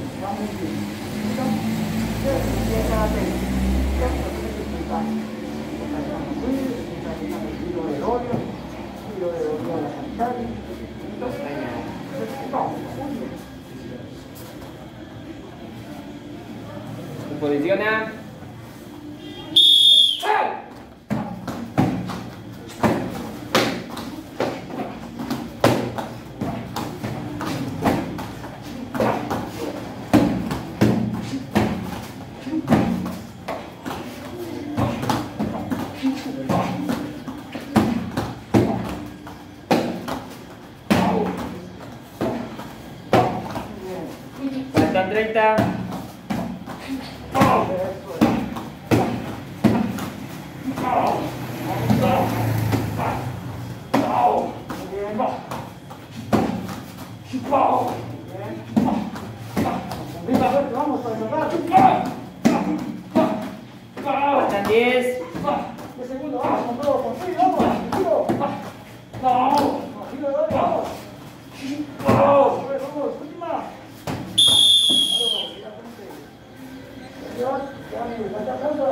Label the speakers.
Speaker 1: bueno, va muy bien. Entonces, empieza a
Speaker 2: Faltan 30. Faltan 10.
Speaker 1: Segundo, vamos, vamos, vamos, vamos, vamos. 神に戦うぞ